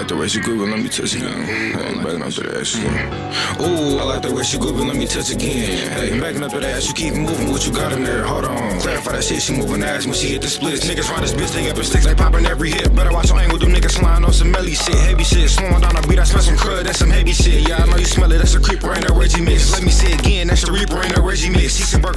like the way she grooving, let me touch again. Hey, backing up to the ass again. Ooh, I like the way she grooving, let me touch again. Hey, backing up to the ass, you keep moving, what you got in there? Hold on, clarify that shit, she moving ass when she hit the splits. Niggas round this bitch, they up in sticks, they popping every hit. Better watch your angle, them niggas flying on some melly shit, heavy shit. Slowing down the beat, I smell some crud, that's some heavy shit. Yeah, I know you smell it, that's a creeper, ain't a Reggie mix. Let me say again, that's a reaper, ain't a Reggie mix.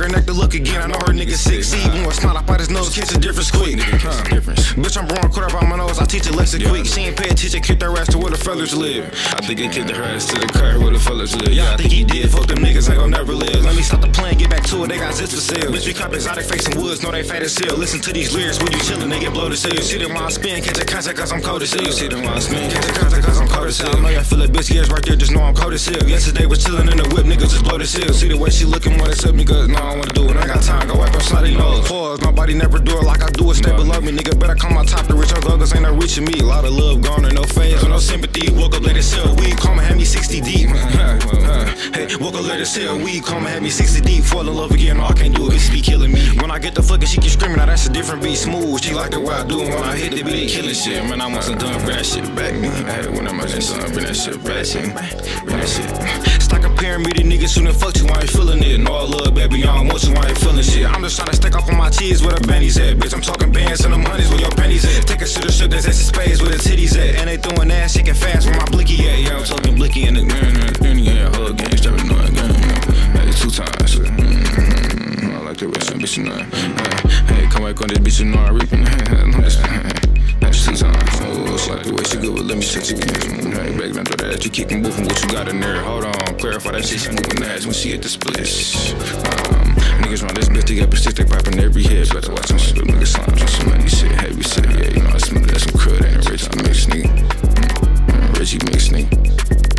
Burger neck to look again, I know her nigga sick. See, even with smile up out his nose, catch a difference quick. Huh. Difference. Bitch, I'm born quarter by my nose, I teach a lesson quick. She ain't pay attention, kicked her ass to where the fellas live. I think he kicked her ass to the car where the fellas live. Yeah, I think he did. Fuck them niggas, ain't gon' never live. Let me stop the plan, get back to it. They got zips for sale. Bitch, we cop exotic face and woods, know they fat as hell. Listen to these lyrics when you chillin', they get blow to sell. You see them while spin, catch a contact cause I'm cold as hell. You see them while spin, catch a contact cause I'm cold as hell. I know y'all feel it, bitch, yes, right there, just know I'm cold as hell. Yesterday was chillin' in the whip, niggas just blow this hell. See the way she lookin' wanna tell me, cause no, I wanna do it. I got time, go wipe her slutty nose. Pause, nobody never do it like I do it, stay below me. Nigga, better come on top to rich, your goggles ain't no reaching me. A lot of love gone and no fans, no sympathy. Woke up late as hell, weed, come and have me 60 deep. hey, woke up late as hell, weed, come and have me 60 deep. Fall in love again, all I can't do it, bitch, be killing me. When I get the fucking, she keep screaming, now that's a different beat. Smooth, she like the way I do it when I hit the beat, killing shit. Man, I want some done, bring that shit back. Hey, when I'm in sun, bring that shit back. Bring that shit. Stack a pyramid, niggas fuck you, I ain't feeling it. No, I love, baby, I don't want you, I ain't feeling shit. I'm just trying to stack up on my cheese where the bennies at, bitch. I'm talking bands and them honeys where your pennies at. Take a of shit that's at space where the titties at. And they throwing ass, shaking fast where my blicky at. Yeah, I'm talking blicky in the Yeah, hug game, stepping on again. Hey, two times. Mm, mm, mm, mm, I like the some bitch you know. Hey, hey, come back on this bitch you know I reaping. That's two times. Oh, I like the way she go, but let me touch again. Hey, back down to you kicking, boofing, what you got in there. Hold on, clarify that shit. She moving ass when she hit the splits. Um, niggas run this bitch, they got persist, they popping every head. Better watch them shit. niggas slime, just some money shit, heavy shit. Yeah, you know, I smell that some crud, ain't a rich, I mix, nigga. Mm, mm, Reggie mix, nigga.